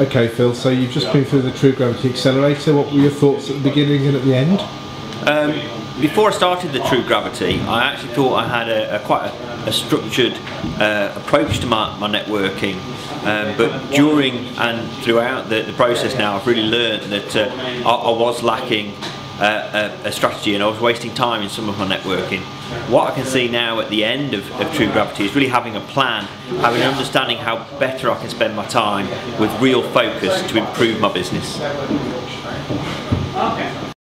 Okay, Phil. So you've just been through the True Gravity Accelerator. What were your thoughts at the beginning and at the end? Um, before I started the True Gravity, I actually thought I had a, a quite a, a structured uh, approach to my, my networking. Um, but during and throughout the, the process now, I've really learned that uh, I, I was lacking a, a, strategy and I was wasting time in some of my networking. What I can see now at the end of, of, True Gravity is really having a plan, having an understanding how better I can spend my time with real focus to improve my business. Okay.